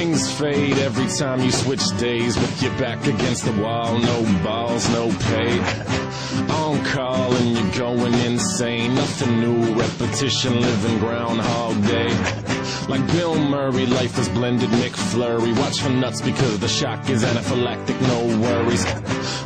chances fade every time you switch days with your back against the wall. No balls, no pay. On call and you're going insane. Nothing new, repetition, living groundhog day. Like Bill Murray, life is blended McFlurry. Watch for nuts because the shock is anaphylactic, no worries.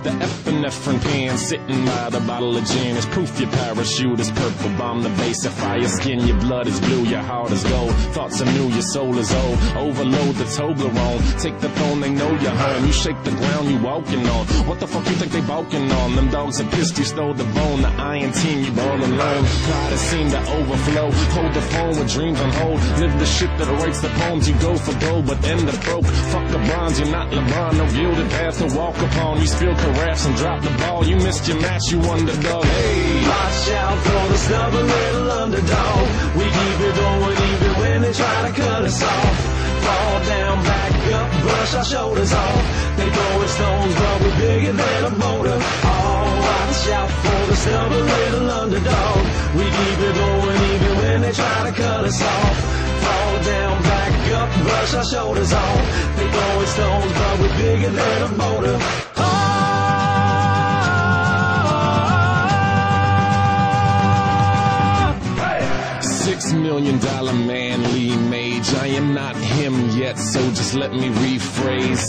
The epinephrine pen sitting by the bottle of gin is proof your parachute is purple. Bomb the base of fire skin, your blood is blue, your heart is gold. Thoughts are new, your soul is old. Overload the Toblerone. Take the phone, they know you're home. You shake the ground you walking on. What the fuck you think they balking on? Them dogs are pissed, you stole the bone. The iron team, you all alone. Pride seemed to overflow. Hold the phone with dreams on hold. Live the shit that writes the poems. You go for gold, but end up broke. Fuck the bronze, you're not LeBron. No gilded path to walk upon. You spill carafes and drop the ball. You missed your match, you underdog. Hey, Watch out for the stubborn little underdog. We keep it going even when they try to cut us off. Fall down, back up, brush our shoulders off. They throwing stones, but we're bigger than a motor. Oh, watch out for the stubborn little underdog. We keep it going even when they try to cut us off. Fall down, back up, brush our shoulders off. They throwing stones, but we're bigger than a motor. Million dollar man, Lee Majors. I am not him yet, so just let me rephrase.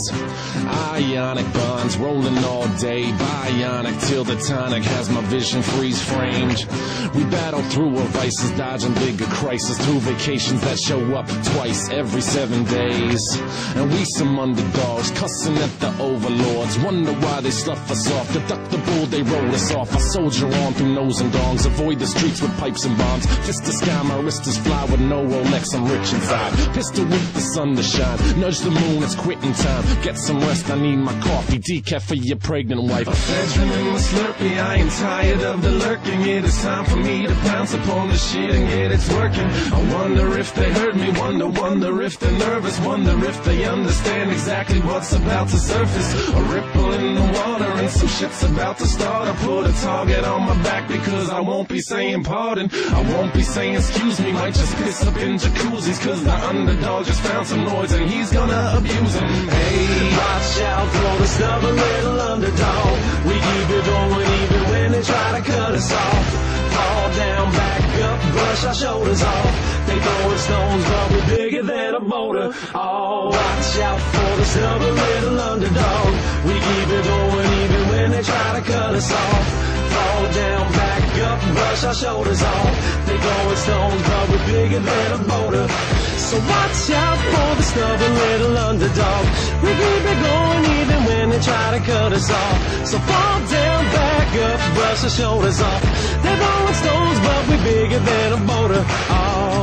Ionic bonds rolling all day, bionic till the tonic has my vision freeze framed. We battle through our vices, dodging bigger crises through vacations that show up twice every seven days. And we some underdogs, cussing at the overlords. Wonder why they slough us off. Deduct the bull, they roll us off. I soldier on through nose and dongs, avoid the streets with pipes and bombs. Fist the sky, my wrist is fly with no Rolex, I'm rich inside. Pistol with the sun to shine. Nudge the moon, it's quitting time. Get some rest, I need my coffee. Decaf for your pregnant wife. Ephedrine in my Slurpee, I am tired of the lurking. It is time for me to pounce upon the shit and get it's working. I wonder if they heard me, wonder, wonder if they're nervous, wonder if they understand exactly what's about to surface. A ripple in the water and some shit's about to start. I put a target on my back because I won't be saying pardon. I won't be saying excuse me, might just piss up in jacuzzis cause the underdog just found some noise and he's gonna abuse them. Hey, Watch out for the stubborn little underdog. We keep it going even when they try to cut us off. Fall down, back up, brush our shoulders off. They throwing stones, but we're bigger than a motor. Oh, watch out for the stubborn little underdog. We keep it going even when they try to cut us off. Up, brush our shoulders off. They're throwing stones, but we're bigger than a motor. So watch out for the stubborn little underdog. We keep it going even when they try to cut us off. So fall down, back up, brush our shoulders off. They're throwing stones, but we're bigger than a motor. Oh.